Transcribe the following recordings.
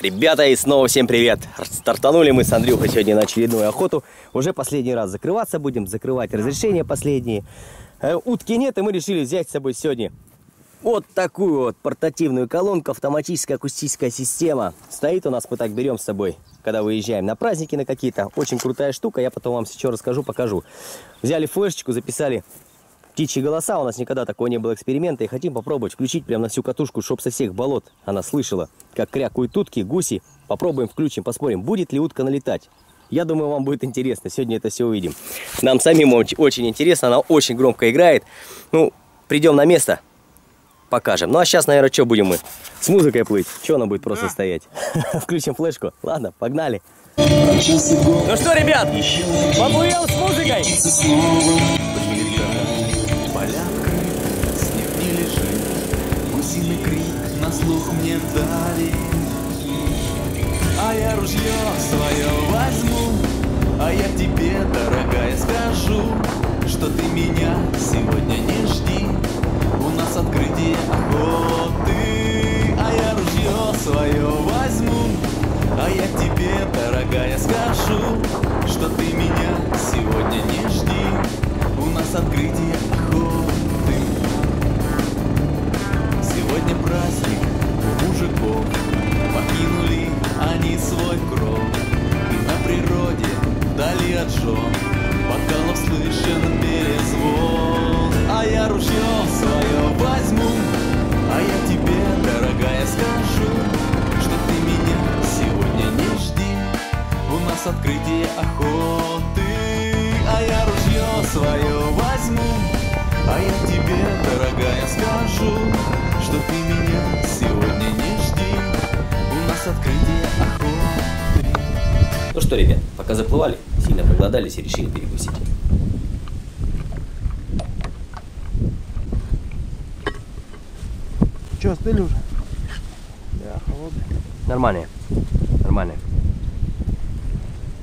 Ребята, и снова всем привет! Стартанули мы с Андрюхой сегодня на очередную охоту. Уже последний раз закрываться будем, закрывать разрешения последние. Э, утки нет, и мы решили взять с собой сегодня вот такую вот портативную колонку, автоматическая акустическая система. Стоит у нас, мы так берем с собой, когда выезжаем на праздники на какие-то. Очень крутая штука, я потом вам сейчас расскажу, покажу. Взяли флешечку, записали птичьи голоса. У нас никогда такого не было эксперимента. И хотим попробовать включить прямо на всю катушку, чтобы со всех болот она слышала, как крякают утки, гуси. Попробуем, включим, посмотрим, будет ли утка налетать. Я думаю, вам будет интересно. Сегодня это все увидим. Нам самим очень интересно. Она очень громко играет. Ну, придем на место, покажем. Ну, а сейчас, наверное, что будем мы? С музыкой плыть. Что она будет просто стоять? Включим флешку. Ладно, погнали. Ну что, ребят, поплывем с музыкой. Слух мне дали. А я ружье свое возьму А я тебе, дорогая, скажу Что ты меня сегодня не жди. У нас открытие охоты А я ружье свое возьму А я тебе, дорогая, скажу Что ты меня сегодня не жди. У нас открытие охоты праздник мужиков. Покинули они свой кров. И на природе, вдали от жен. Бокалов слышен перезвон. А я ружье свое что, ребят, пока заплывали, сильно проголодались и решили перекусить. Че, остыли уже? Да, холодный. Нормальные. Нормальные.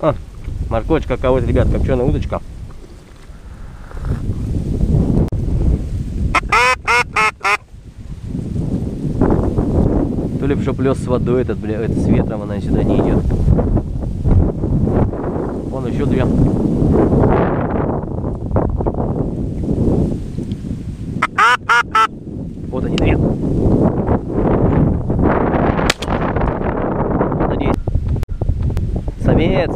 А, морковочка кого-то, ребят, копченая удочка. То ли чтоб лез с водой этот, бля, это с ветром она сюда не идет. Вон еще две. Вот они две. Надеюсь. Самец.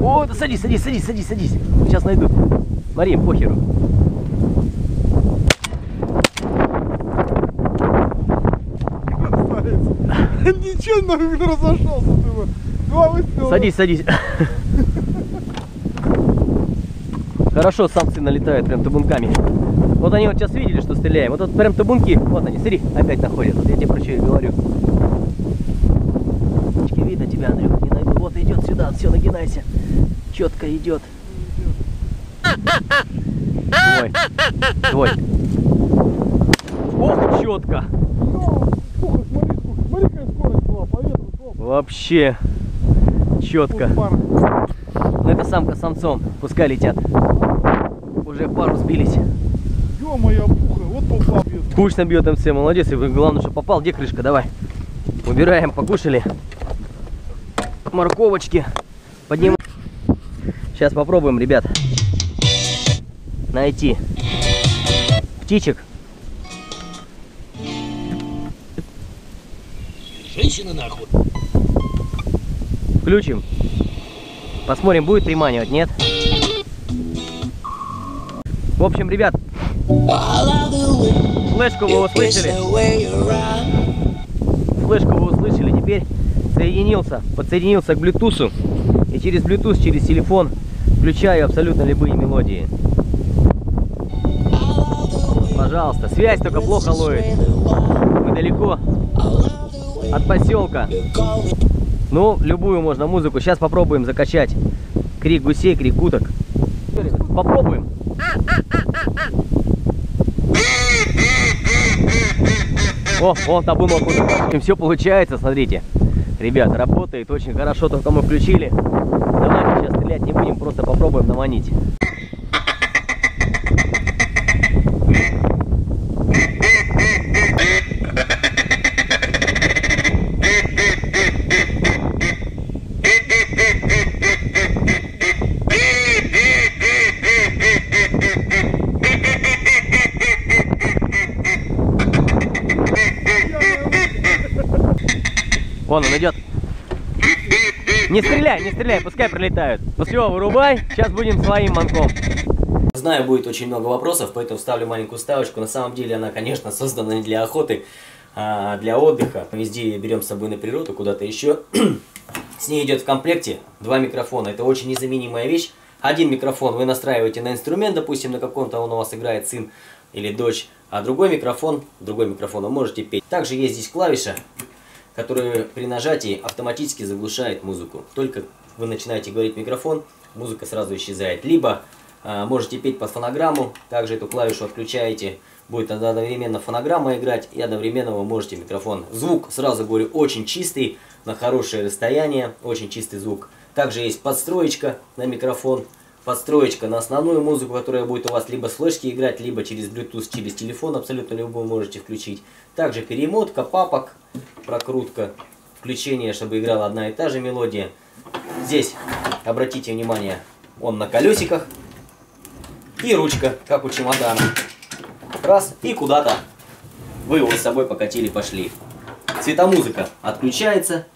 О, да садись, садись, садись, садись, садись. Сейчас найду. Марин, похеру. Ничего, нафиг разошелся Садись, садись. Хорошо самцы налетают прям табунками. Вот они вот сейчас видели, что стреляем. Вот, вот прям табунки. Вот они, смотри, опять находят. Вот я тебе про что и говорю. Птички, видно тебя, Андрюх, не найду. Вот идет сюда, все, нагинайся. Четко идет. Твой. Твой. Ох, четко. Вообще четко. Ну это самка с самцом. Пускай летят. Уже пару сбились. Ё-моё, пуха, вот толпа бьет. Кучно бьет МЦ, молодец. И главное, что попал. Где крышка? Давай. Убираем, покушали. Морковочки. Поднимаем. Сейчас попробуем, ребят. Найти птичек. Женщины нахуй. Включим. Посмотрим, будет приманивать, нет? В общем, ребят, флешку вы услышали. Флешку вы услышали. Теперь соединился, подсоединился к Bluetooth. И через Bluetooth, через телефон включаю абсолютно любые мелодии. Пожалуйста, связь только плохо ловит. Мы далеко от поселка. Ну, любую можно музыку. Сейчас попробуем закачать. Крик гусей, крик уток. Попробуем. О, вон табунок уток. Все получается, смотрите. Ребят, работает очень хорошо, только мы включили. Давайте сейчас стрелять не будем, просто попробуем наманить. Вон он идет. Не стреляй, не стреляй, пускай прилетают. Ну все, вырубай, сейчас будем своим манком. Знаю, будет очень много вопросов, поэтому ставлю маленькую ставочку. На самом деле она, конечно, создана не для охоты, а для отдыха. Везде берем с собой на природу, куда-то еще. С ней идет в комплекте два микрофона. Это очень незаменимая вещь. Один микрофон вы настраиваете на инструмент, допустим, на каком-то он у вас играет сын или дочь, а другой микрофон, другой микрофон вы можете петь. Также есть здесь клавиша, которая при нажатии автоматически заглушает музыку. Только вы начинаете говорить в микрофон, музыка сразу исчезает. Либо а, можете петь под фонограмму, также эту клавишу отключаете, будет одновременно фонограмма играть и одновременно вы можете микрофон. Звук, сразу говорю, очень чистый, на хорошее расстояние, очень чистый звук. Также есть подстроечка на микрофон, подстроечка на основную музыку, которая будет у вас либо с флешки играть, либо через Bluetooth, через телефон, абсолютно любой можете включить. Также перемотка, папок, прокрутка, включение, чтобы играла одна и та же мелодия. Здесь, обратите внимание, он на колесиках. И ручка, как у чемодана. Раз, и куда-то вы его с собой покатили, пошли. Цветомузыка отключается.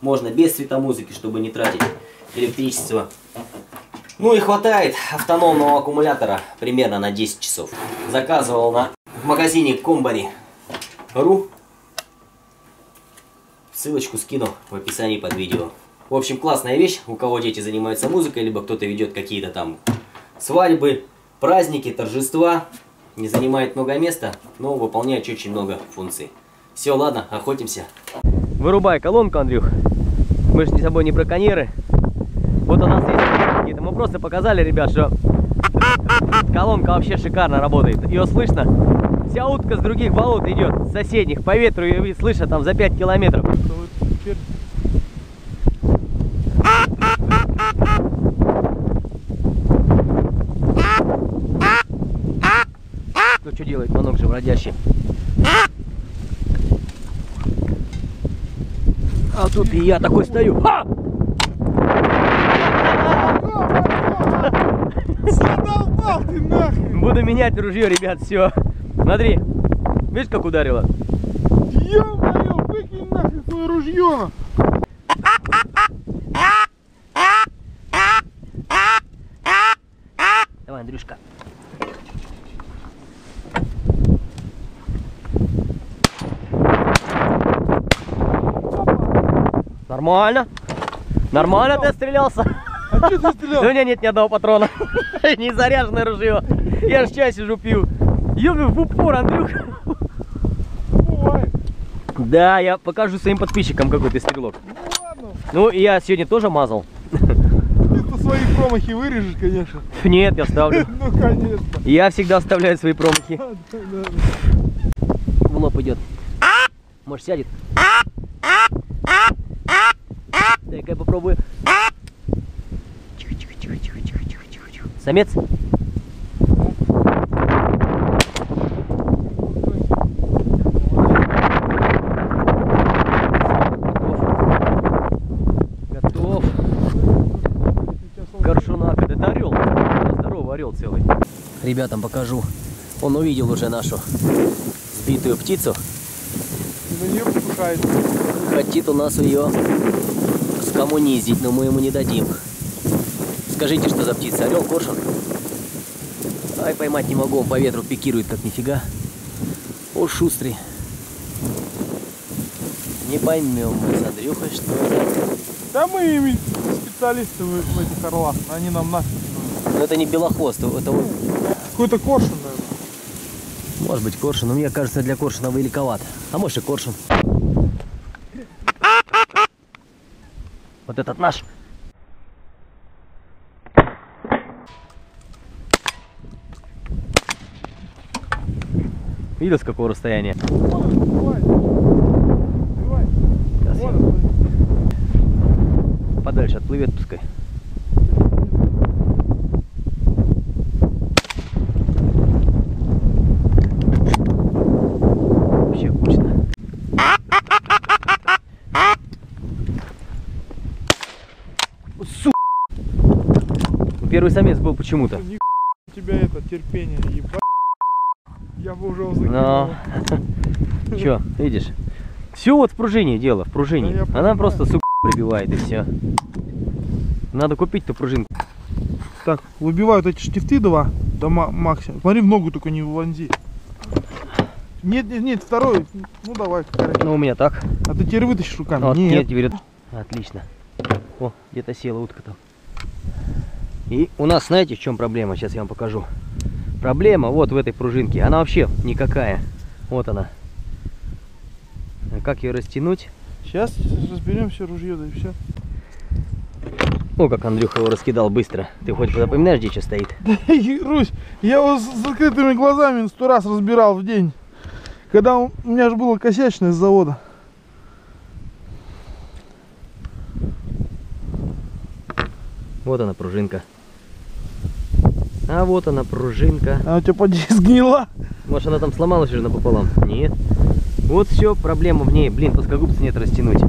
Можно без цветомузыки, чтобы не тратить электричество. Ну и хватает автономного аккумулятора примерно на 10 часов. Заказывал на магазине Company.ru. Ссылочку скину в описании под видео. В общем, классная вещь, у кого дети занимаются музыкой, либо кто-то ведет какие-то там свадьбы, праздники, торжества. Не занимает много места, но выполняет очень много функций. Все, ладно, охотимся. Вырубай колонку, Андрюх. Мы же с тобой не браконьеры. Вот у нас есть какие-то. Мы просто показали, ребят, что колонка вообще шикарно работает. Ее слышно. Вся утка с других болот идет, с соседних. По ветру ее слышно там за 5 километров. Ну что делает манок же бродящий? А тут и я такой стою. Ха! Задолбал ты нахрен! Буду менять ружье, ребят, все. Смотри, видишь, как ударило? Ё-моё, выкинь нахрен свое ружье! Давай, Андрюшка. Нормально. Нормально ты отстрелялся. А что ты Да у стрелял? меня нет ни одного патрона. Не заряженное ружье. Я же чай сижу пью. Ёбю в упор, Андрюха. Ой, Да, я покажу своим подписчикам, какой ты стрелок. ну ладно. Ну, я сегодня тоже мазал. Ты свои промахи вырежешь, конечно. Нет, я ставлю. Ну, конечно. Я всегда оставляю свои промахи. В лоб идет. Может сядет? Дай-ка я попробую. Тихо, тихо, тихо, тихо, тихо, тихо, тихо. Самец? Ребятам покажу. Он увидел уже нашу сбитую птицу. На нее покушает. Хотит у нас ее скоммунизить, но мы ему не дадим. Скажите, что за птица? Орел, коршун? Ай, поймать не могу, он по ветру пикирует, как нифига. О, шустрый. Не поймем мы с Андрюхой, что это. Да мы специалисты в, этих орлах. Они нам нафиг. Но это не белохвост, это вот, Какой-то коршун, наверное. может быть коршун, но мне кажется, для коршуна великоват. А может и коршун. Вот этот наш. Видел, с какого расстояния? Подальше отплывет пускай. Первый самец был почему-то. Ни у тебя это терпение, ебать. Я бы уже закинул. Но... Чё, видишь? Все вот в пружине дело, в пружине. Да Она понимаю. просто, сука, прибивает и все. Надо купить ту пружинку. Так, выбивают эти штифты два до ма- максимума. Смотри, в ногу только не вонзи. Нет, нет, нет, второй. Ну давай, короче. Ну, у меня так. А ты теперь вытащишь руками? Вот, нет. нет, теперь... Отлично. О, где-то села утка там. И у нас, знаете, в чем проблема? Сейчас я вам покажу. Проблема вот в этой пружинке. Она вообще никакая. Вот она. Как ее растянуть? Сейчас разберем все ружье, да и все. О, как Андрюха его раскидал быстро. Ты хоть запоминаешь, где что стоит? Русь, я его с закрытыми глазами сто раз разбирал в день. Когда у у меня же было косячное с завода. Вот она пружинка. А вот она пружинка. Она у тебя поди сгнила. Может она там сломалась уже напополам? Нет. Вот все, проблема в ней. Блин, плоскогубцы нет растянуть.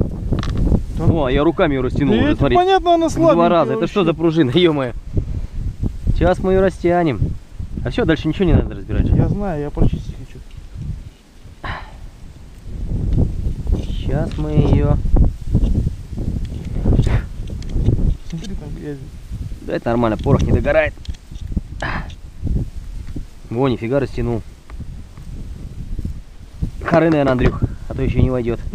О, а я руками ее растянул Да уже, смотри. понятно, она слабенькая Два раза. Это что за вообще. пружина, ё Сейчас мы ее растянем. А все, дальше ничего не надо разбирать. Я знаю, я прочистить хочу. Сейчас мы ее... Смотри, там грязь. Да это нормально, порох не догорает. Во, нифига растянул. Хары, наверное, Андрюх, а то еще не войдет.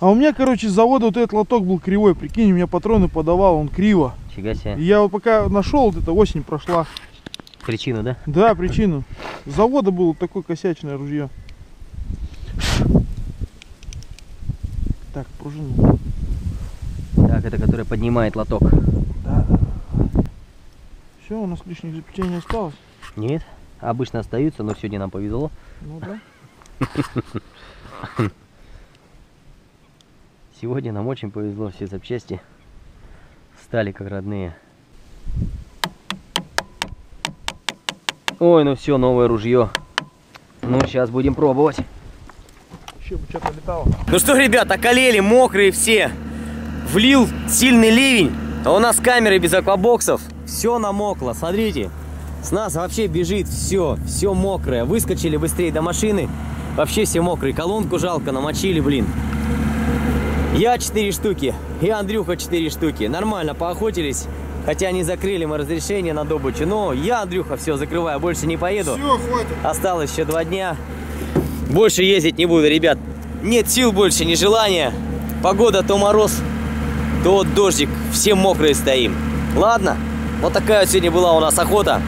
А у меня, короче, с завода вот этот лоток был кривой. Прикинь, у меня патроны подавал, он криво. Фига И себе. я вот пока нашел, вот эта осень прошла. Причина, да? Да, причину. С завода было такое косячное ружье. Так, пружина. Так, это которая поднимает лоток. Все, у нас лишних запчастей не осталось. Нет, обычно остаются, но сегодня нам повезло. Ну да. Сегодня нам очень повезло, все запчасти стали как родные. Ой, ну все, новое ружье. Ну, сейчас будем пробовать. Еще бы что-то летало. Ну что, ребят, околели, мокрые все. Влил сильный ливень, а у нас камеры без аквабоксов. Все намокло, смотрите. С нас вообще бежит все, все мокрое. Выскочили быстрее до машины. Вообще все мокрые. Колонку жалко, намочили, блин. Я 4 штуки, и Андрюха 4 штуки. Нормально, поохотились. Хотя не закрыли мы разрешение на добычу. Но я, Андрюха, все закрываю, больше не поеду. Все, хватит. Осталось еще два дня. Больше ездить не буду, ребят. Нет сил больше, ни желания. Погода то мороз, то дождик. Все мокрые стоим. Ладно, вот такая сегодня была у нас охота.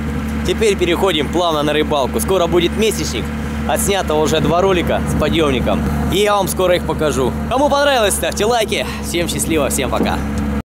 Теперь переходим плавно на рыбалку. Скоро будет месячник. Отснято уже два ролика с подъемником. И я вам скоро их покажу. Кому понравилось, ставьте лайки. Всем счастливо, всем пока.